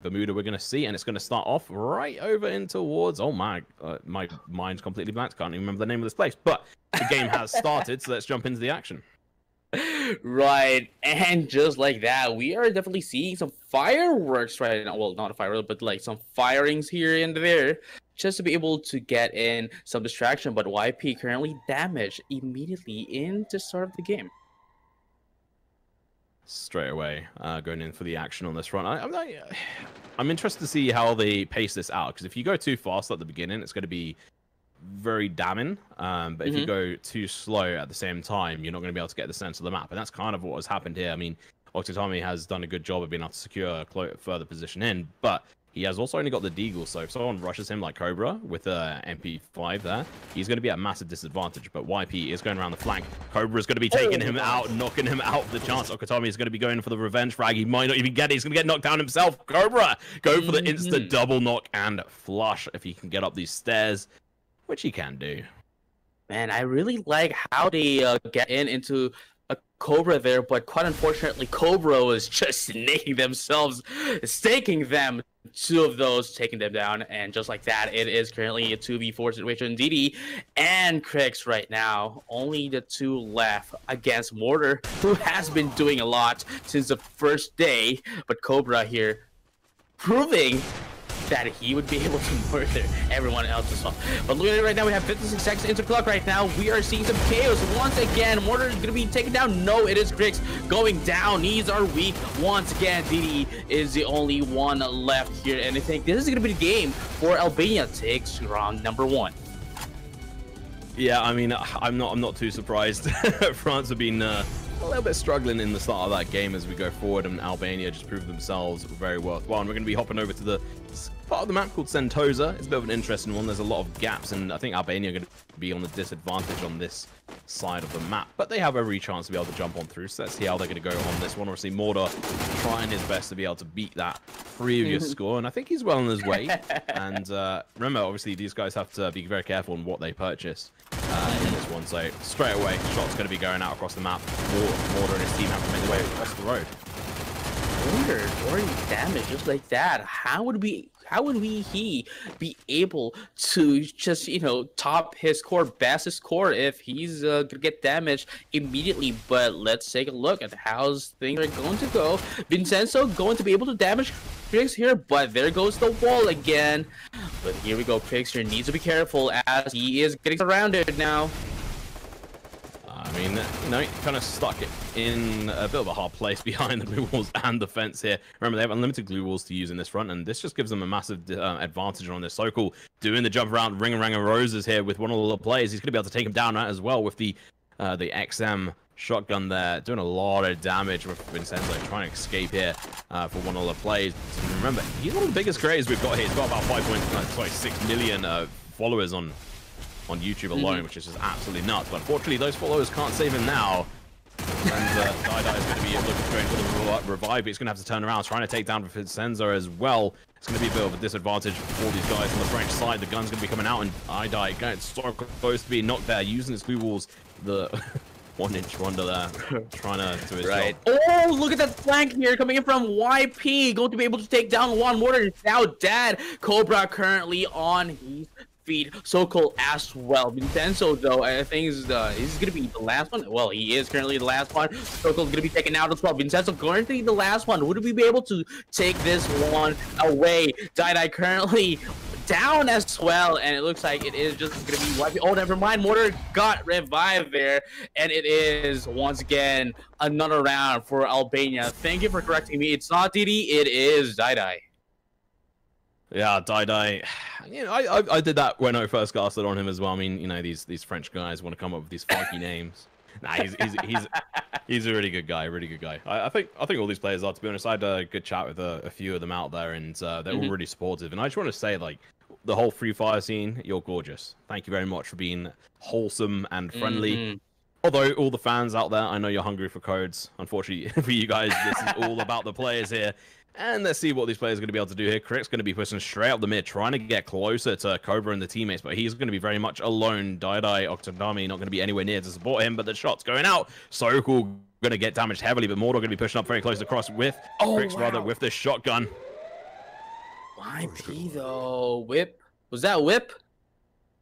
Bermuda we're going to see, and it's going to start off right over in towards. Oh my, uh, my mind's completely blank. Can't even remember the name of this place. But the game has started, so let's jump into the action. Right, and just like that, we are definitely seeing some fireworks right now. Well, not a firework, but like some firings here and there, just to be able to get in some distraction. But YP currently damaged immediately in the start of the game straight away uh, going in for the action on this front. I, am like, I'm interested to see how they pace this out because if you go too fast at the beginning, it's going to be very damning. Um, but if mm-hmm. you go too slow at the same time, you're not going to be able to get the sense of the map, and that's kind of what has happened here. I mean, Oktatami has done a good job of being able to secure a further position in, but he has also only got the Deagle, so if someone rushes him like Cobra with a MP5 there, he's going to be at massive disadvantage. But YP is going around the flank. Cobra is going to be taking oh, him out, knocking him out of the chance. Okatami is going to be going for the revenge frag. He might not even get it. He's going to get knocked down himself. Cobra, go for the instant mm-hmm. double knock and flush if he can get up these stairs, which he can do. Man, I really like how they uh, get in into a Cobra there, but quite unfortunately, Cobra is just snaking themselves, staking them. Two of those taking them down and just like that it is currently a 2v4 situation. DD and Crix right now only the two left against Mortar who has been doing a lot since the first day but Cobra here proving that he would be able to murder everyone else as well. But look at it right now. We have 56 seconds into clock right now. We are seeing some chaos once again. Mortar is going to be taken down. No, it is Crix going down. Knees are weak once again. DD is the only one left here. And I think this is going to be the game for Albania takes round number one. Yeah, I mean, I'm not. I'm not too surprised. France have been uh, a little bit struggling in the start of that game as we go forward, and Albania just proved themselves very worthwhile. And we're going to be hopping over to the part of the map called Sentosa. It's a bit of an interesting one. There's a lot of gaps, and I think Albania are going to be on the disadvantage on this side of the map. But they have every chance to be able to jump on through, so let's see how they're going to go on this one. Obviously, Mortar trying his best to be able to beat that previous score, and I think he's well on his way. and uh, remember, obviously, these guys have to be very careful on what they purchase uh, in this one. So straight away, shot's going to be going out across the map. Mortar and his team have to make their way across the road. Wonder, already damaged just like that. How would we how would we he be able to just you know top his core, best his core if he's uh, gonna get damaged immediately? But let's take a look at how things are going to go. Vincenzo going to be able to damage Crix here, but there goes the wall again. But here we go, Crix here needs to be careful as he is getting surrounded now. I mean, you know, kind of stuck in a bit of a hard place behind the glue walls and the fence here. Remember, they have unlimited glue walls to use in this front, and this just gives them a massive uh, advantage on this. Sokol doing the jump around, ring of roses here with one of the players. He's going to be able to take him down right, as well with the uh, the XM shotgun there, doing a lot of damage with Vincenzo trying to escape here uh, for one of the plays. Remember, he's one of the biggest creators we've got here. He's got about 5.6 million uh, followers on on YouTube alone, mm -hmm. which is just absolutely nuts. But unfortunately, those followers can't save him now. And uh, Dai is going to be looking go into the revive, but he's going to have to turn around, trying to take down Vincenzo as well. It's going to be a bit of a disadvantage for these guys on the French side. The gun's going to be coming out, and Idai going so close to being knocked there, using his glue walls. The one inch wonder there, trying to do his right. job. Oh, look at that flank here coming in from YP, going to be able to take down one Mortar. Now dead. Cobra currently on his Sokol as well. Vincenzo, though, I think is he's gonna be the last one. Well, he is currently the last one. Sokol's gonna be taken out as well. Vincenzo currently the last one. Would we be able to take this one away? Dai currently down as well, and it looks like it is just gonna be wiping. Oh, never mind. Mortar got revived there, and it is once again another round for Albania. Thank you for correcting me. It's not Didi, it is Dai. Yeah, Dai Dai. You know, I, I, I did that when I first casted on him as well. I mean, you know, these these French guys want to come up with these funky names. Nah, he's he's he's he's a really good guy, really good guy. I, I, think I think all these players are. To be honest, I had a good chat with a, a few of them out there, and uh, they're mm -hmm. all mm-hmm. really supportive. And I just want to say, like, the whole Free Fire scene, you're gorgeous. Thank you very much for being wholesome and friendly. Mm -hmm. Although all the fans out there, I know you're hungry for codes. Unfortunately for you guys, this is all about the players here. And let's see what these players are going to be able to do here. Crix going to be pushing straight up the mid, trying to get closer to Cobra and the teammates, but he's going to be very much alone. Dai Dai Octodami not going to be anywhere near to support him, but the shot's going out. Sokol going to get damaged heavily, but Mortar going to be pushing up very close across with oh, Crix, wow. rather, with the shotgun. YP though, whip. Was that whip?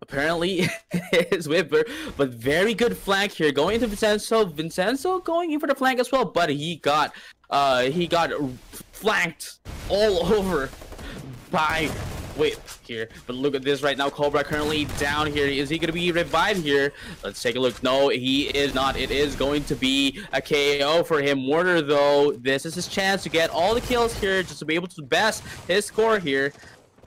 Apparently, it's whip, but very good flank here. Going into Vincenzo, Vincenzo going in for the flank as well, but he got, uh, he got flanked all over by Whip here. But look at this right now. Cobra currently down here. Is he going to be revived here? Let's take a look. No, he is not. It is going to be a KO for him. Mortar, though, this is his chance to get all the kills here just to be able to best his score here.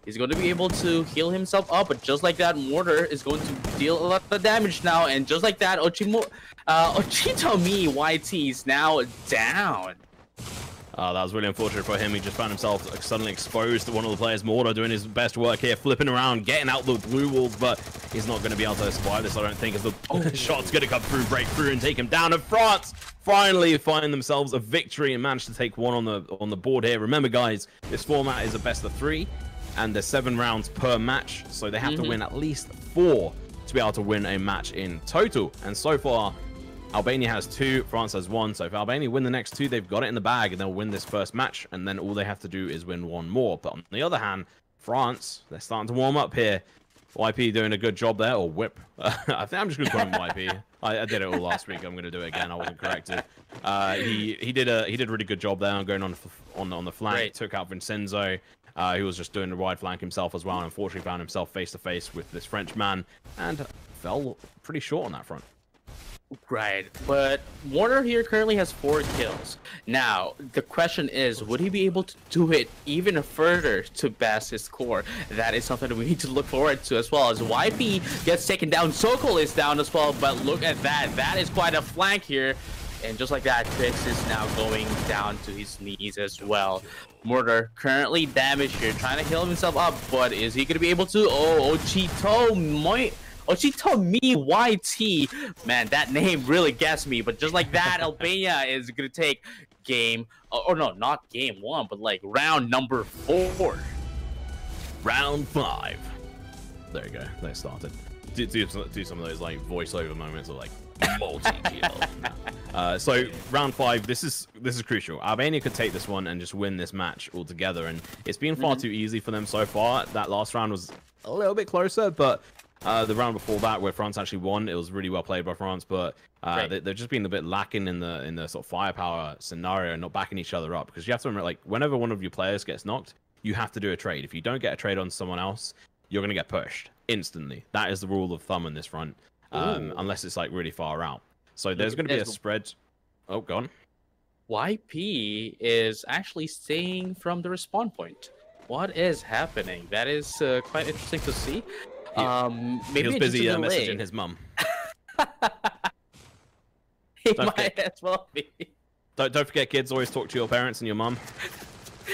He's going to be able to heal himself up, but just like that, Mortar is going to deal a lot of damage now, and just like that, Ochimo, uh, YT is now down. Uh, that was really unfortunate for him. He just found himself suddenly exposed to one of the players. Mortar doing his best work here, flipping around, getting out the glue walls, but he's not going to be able to survive this, I don't think, as the oh. shot's going to come through, break through, and take him down. And France finally find themselves a victory and manage to take one on the on the board here. Remember, guys, this format is a best of three, and there's seven rounds per match, so they have mm -hmm. to mm-hmm. win at least four to be able to win a match in total. And so far, Albania has two, France has one. So if Albania win the next two, they've got it in the bag and they'll win this first match. And then all they have to do is win one more. But on the other hand, France, they're starting to warm up here. YP doing a good job there, or Whip. I think I'm just going to call him YP. I, I, did it all last week. I'm going to do it again. I wasn't corrected. Uh, he he did a he did a really good job there on going on on on the flank. Great. Took out Vincenzo. Uh, he was just doing the wide flank himself as well, and unfortunately found himself face to face with this French man and fell pretty short on that front. Right, but Warner here currently has four kills. Now, the question is, would he be able to do it even further to best his score? That is something that we need to look forward to as well. As YP gets taken down, Sokol is down as well, but look at that. That is quite a flank here. And just like that, Chris is now going down to his knees as well. Mortar currently damaged here, trying to heal himself up, but is he going to be able to? Oh, Ochito might Oh, she told me YT. Man, that name really gets me. But just like that, Albania is gonna take game, or oh, no, not game one, but like round number four. Round five. There you go. They started. Do, do, do some of those like voiceover moments of like multi-kill. uh, so round five, this is this is crucial. Albania could take this one and just win this match altogether, and it's been far mm -hmm. too easy for them so far. That last round was a little bit closer, but uh, the round before that, where France actually won, it was really well played by France, but uh, they, have just been a bit lacking in the in the sort of firepower scenario and not backing each other up. Because you have to remember, like, whenever one of your players gets knocked, you have to do a trade. If you don't get a trade on someone else, you're going to get pushed instantly. That is the rule of thumb in this front, um, unless it's like really far out. So there's going to be a spread. Oh, gone. YP is actually staying from the respawn point. What is happening? That is uh, quite interesting to see. Um, maybe he was busy uh, messaging his mum. he don't might forget, as well be. Don't don't forget, kids. Always talk to your parents and your mum.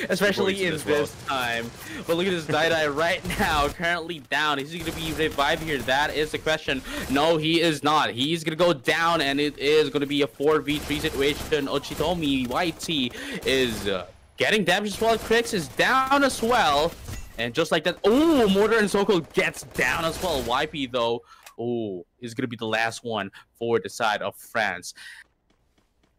Especially in this, this time. But look at this Dai Dai right now, currently down. Is he going to be revived here? That is the question. No, he is not. He's going to go down, and it is going to be a 4v3 situation. Ochitomi YT is uh, getting damage as well. Crix is down as well. And just like that, oh, Mortar and Sokol gets down as well. YP, though, oh, is going to be the last one for the side of France.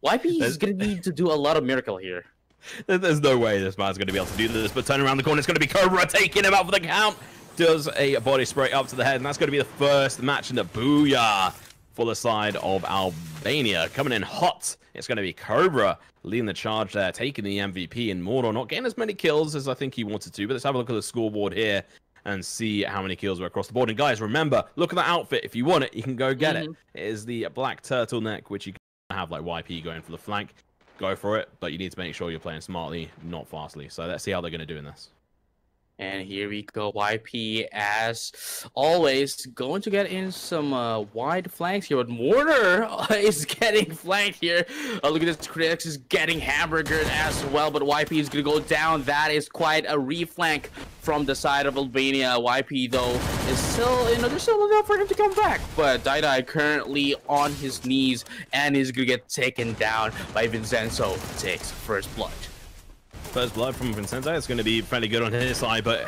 YP is going to need to do a lot of miracle here. There's no way this man's going to be able to do this, but turn around the corner, it's going to be Cobra taking him out for the count. Does a body spray up to the head, and that's going to be the first match in the Booyah for the side of Albania. Coming in hot, it's going to be Cobra leading the charge there, taking the MVP in Mortar. Not getting as many kills as I think he wanted to, but let's have a look at the scoreboard here and see how many kills were across the board. And guys, remember, look at that outfit. If you want it, you can go get mm -hmm. it. Mm-hmm. It is the black turtleneck, which you can have like YP going for the flank. Go for it, but you need to make sure you're playing smartly, not fastly. So let's see how they're going to do in this. And here we go, YP, as always, going to get in some uh, wide flanks here. But Mortar is getting flanked here. Uh, look at this, Critics is getting hamburgered as well. But YP is going to go down. That is quite a reflank from the side of Albania. YP, though, is still, you know, there's still enough for him to come back. But Daidai currently on his knees, and he's going to get taken down by Vincenzo. Takes first blood. First blood from Vincenzo. It's going to be fairly good on his side, but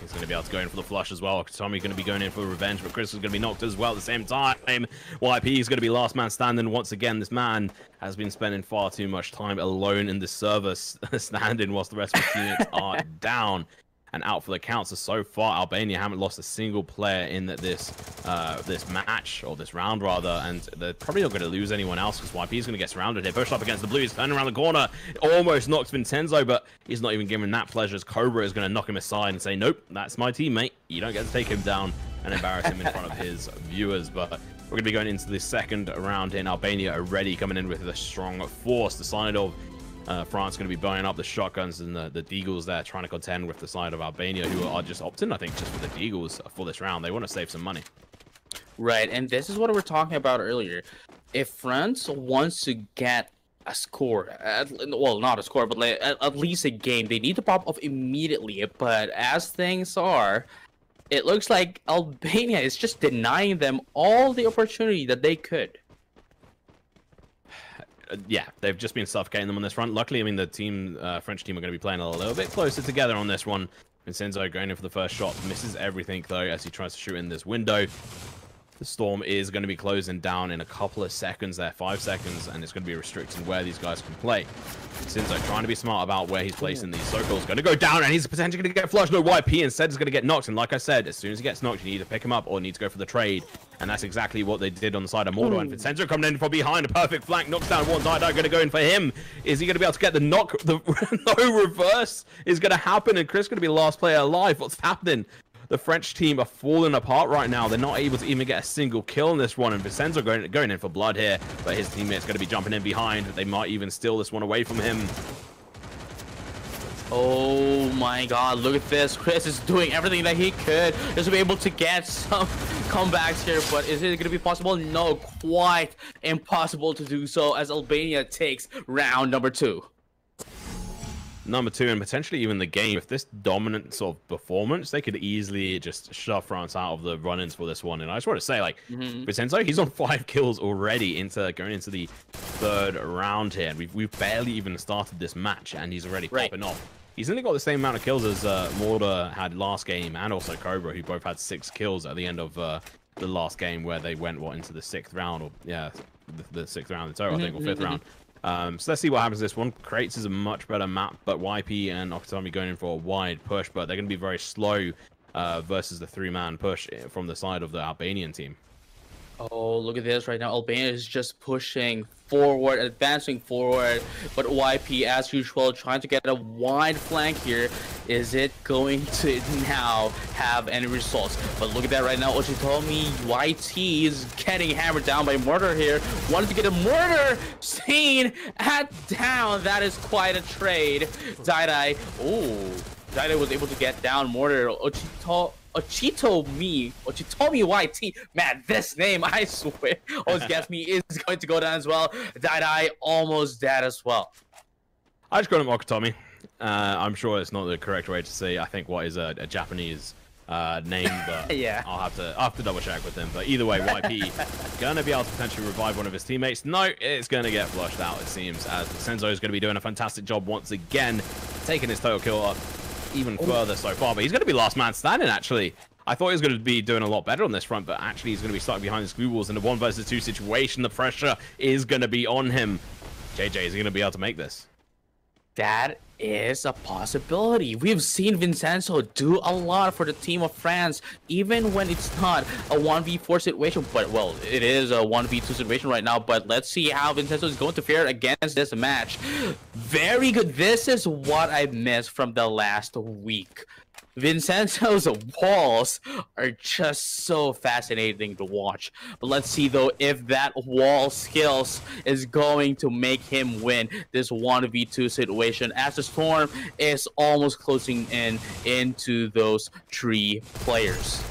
he's going to be able to go in for the flush as well. Tommy going to be going in for revenge, but Chris is going to be knocked as well at the same time. YP is going to be last man standing once again. This man has been spending far too much time alone in the service standing whilst the rest of the units are down. And out for the count. So so far, Albania haven't lost a single player in this uh, this match or this round rather, and they're probably not going to lose anyone else because YP is going to get surrounded here. Pushed up against the Blues, turning around the corner, almost knocks Vincenzo, but he's not even given that pleasure. As Cobra is going to knock him aside and say, "Nope, that's my teammate. You don't get to take him down." And embarrass him in front of his viewers, but we're going to be going into the second round in Albania already, coming in with a strong force. The side of uh, France going to be buying up the shotguns and the, the Deagles there, trying to contend with the side of Albania, who are just opting, I think, just for the Deagles for this round. They want to save some money. Right, and this is what we were talking about earlier. If France wants to get a score, at, well, not a score, but like, at, at least a game, they need to pop off immediately. But as things are, it looks like Albania is just denying them all the opportunity that they could. Uh, yeah, they've just been suffocating them on this front. Luckily, I mean, the team, uh, French team are going to be playing a little bit closer together on this one. Vincenzo going in for the first shot, misses everything though as he tries to shoot in this window. The storm is going to be closing down in a couple of seconds there, five seconds, and it's going to be restricting where these guys can play. Sinzo trying to be smart about where he's placing these circles. Going to go down, and he's potentially going to get flushed. No, YP instead is going to get knocked. And like I said, as soon as he gets knocked, you need to pick him up or need to go for the trade. And that's exactly what they did on the side of Mortar. And hmm. Vincenzo coming in from behind, a perfect flank, knocks down one. Dida going to go in for him. Is he going to be able to get the knock? The no reverse is going to happen, and Chris is going to be the last player alive. What's happening? The French team are falling apart right now. They're not able to even get a single kill in this one, and Vincenzo going, going in for blood here, but his teammate's going to be jumping in behind. They might even steal this one away from him. Oh my god, look at this. Chris is doing everything that he could just to be able to get some comebacks here, but is it going to be possible? No, quite impossible to do so as Albania takes round number two number two, and potentially even the game. If this dominant sort of performance, they could easily just shove France out of the run-ins for this one. And I just want to say, like, mm-hmm. Vincenzo, he's on five kills already into going into the third round here. And we've, we've barely even started this match, and he's already right. popping off. He's only got the same amount of kills as uh, Mortar had last game, and also Cobra, who both had six kills at the end of uh, the last game, where they went what into the sixth round, or yeah, the, the sixth round in total, I think, or 5th mm-hmm. round. Um, so let's see what happens this one. Crates is a much better map, but YP and Okatami going in for a wide push, but they're going to be very slow uh, versus the three-man push from the side of the Albanian team. Oh, look at this right now. Albania is just pushing forward, advancing forward, but YP, as usual, trying to get a wide flank here. Is it going to now have any results? But look at that right now. Ochitomi YT is getting hammered down by Murder here. Wanted to get a Murder seen at down. That is quite a trade. Daidai, oh, Daidai was able to get down Mortar. Ochito Ochito Me, Ochitomi YT. Man, this name, I swear, always gets me, is going to go down as well. That I almost dead as well. I just call him Okatomi. Uh, I'm sure it's not the correct way to say. I think what is a, a Japanese uh, name, but yeah. I'll have to I'll have to double check with him. But either way, YP gonna be able to potentially revive one of his teammates. No, it's gonna get flushed out. It seems as Senzo is gonna be doing a fantastic job once again, taking his total kill up even oh. further so far. But he's going to be last man standing, actually. I thought he was going to be doing a lot better on this front, but actually he's going to be stuck behind his glue walls in a one versus two situation. The pressure is going to be on him. JJ, is he going to be able to make this? That is a possibility. We've seen Vincenzo do a lot for the team of France, even when it's not a 1v4 situation. But, well, it is a 1v2 situation right now. But let's see how Vincenzo is going to fare against this match. Very good. This is what I missed from the last week. Vincenzo's walls are just so fascinating to watch. But let's see though if that wall skills is going to make him win this 1v2 situation as the storm is almost closing in into those three players.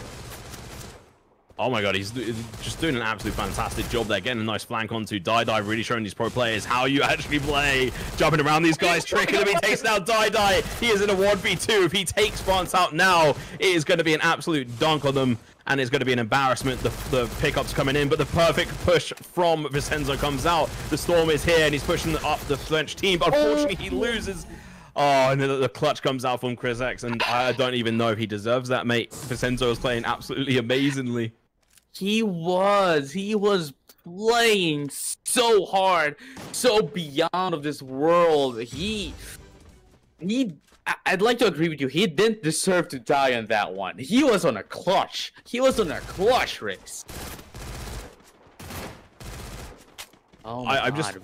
Oh my god, he's just doing an absolute fantastic job there, getting a nice flank onto Daidai, really showing these pro players how you actually play. Jumping around these guys, tricking them, he takes out Daidai. He is in a 1v2. If he takes France out now, it is going to be an absolute dunk on them, and it's going to be an embarrassment. The, the pickups coming in, but the perfect push from Vincenzo comes out. The Storm is here, and he's pushing up the French team, but unfortunately he loses. Oh, and the, the, clutch comes out from Chris X, and I don't even know if he deserves that, mate. Vincenzo is playing absolutely amazingly. He was. He was playing so hard, so beyond of this world. He he I- would like to agree with you. He didn't deserve to die on that one. He was on a clutch. He was on a clutch race. Oh my I, I'm God, just,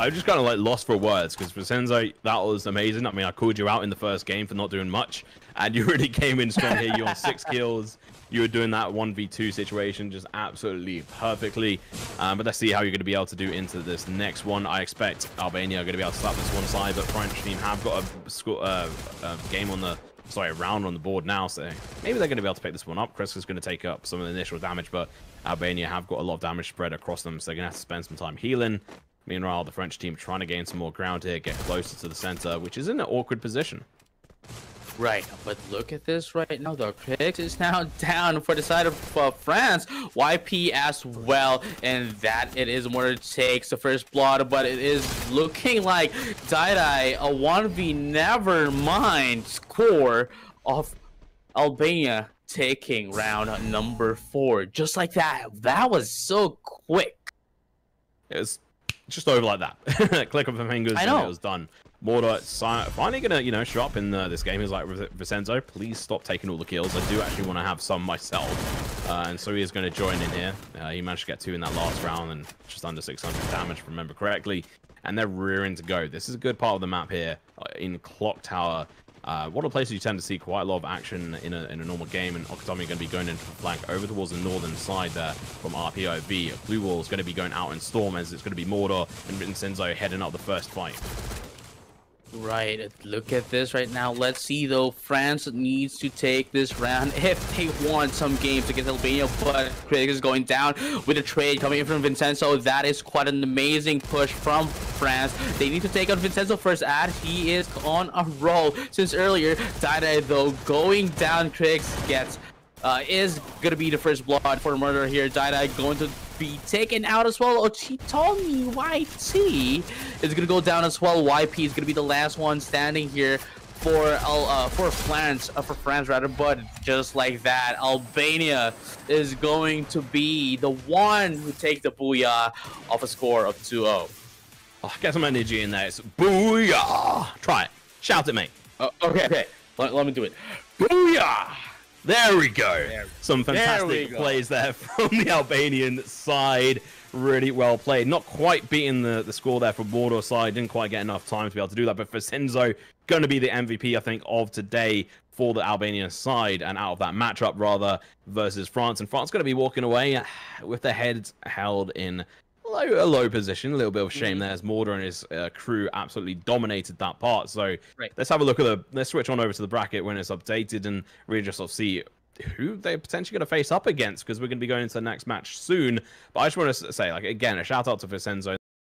I'm just kind of like lost for words because Vincenzo, that was amazing. I mean, I called you out in the first game for not doing much, and you really came in strong here. You on six kills. You were doing that 1v2 situation just absolutely perfectly. Um, but let's see how you're going to be able to do into this next one. I expect Albania are going to be able to slap this one side, but French team have got a, score, uh, a game on the sorry, a round on the board now, so maybe they're going to be able to pick this one up. Chris is going to take up some of the initial damage, but Albania have got a lot of damage spread across them, so they're going to have to spend some time healing. Meanwhile, the French team trying to gain some more ground here, get closer to the center, which is in an awkward position. Right, but look at this right now. The Critics is now down for the side of uh, France. YP as well, and that it is what it takes the first blood, but it is looking like Dai a 1v never mind score of Albania taking round number four. Just like that. That was so quick. It was just over like that. Click of the fingers I know. and it was done. Mortar finally gonna, you know, show up in uh, this game. He's like, Vincenzo, please stop taking all the kills. I do actually want to have some myself. Uh, and so he is going to join in here. Uh, he managed to get two in that last round and just under 600 damage, if I remember correctly. And they're rearing to go. This is a good part of the map here uh, in Clock Tower. Uh, of the places you tend to see quite a lot of action in a, in a normal game, and Okatami are going to be going into the flank over towards the northern side there from RPOV. Glue Wall is going to be going out in Storm as it's going to be Mortar and Vincenzo heading up the first fight. Right, look at this right now. Let's see though. France needs to take this round if they want some games against Albania, but Critic is going down with a trade coming in from Vincenzo. That is quite an amazing push from France. They need to take out Vincenzo first as he is on a roll since earlier. Dada though going down, Critic gets uh, is gonna be the first blood for murder here. Dada going to be taken out as well. Oh, she told me YT is gonna go down as well. YP is gonna be the last one standing here for uh, for France, uh, for France rather, but just like that, Albania is going to be the one who take the booyah off a score of 2-0. Oh, get some energy in there. It's booyah! Try it. Shout at me. Uh, okay, okay. Let, let me do it. Booyah! There we go. There, Some fantastic plays there from the Albanian side. Really well played. Not quite beating the, the score there for Mortar side. Didn't quite get enough time to be able to do that. But Vincenzo, going to be the MVP, I think, of today for the Albanian side and out of that matchup, rather, versus France. And France going to be walking away with their heads held in low, a low position. A little bit of shame mm-hmm. there as Mortar and his uh, crew absolutely dominated that part. So right. let's have a look at the. Let's switch on over to the bracket when it's updated and really just sort of see who they're potentially going to face up against because we're going to be going into the next match soon. But I just want to say, like, again, a shout out to Vincenzo.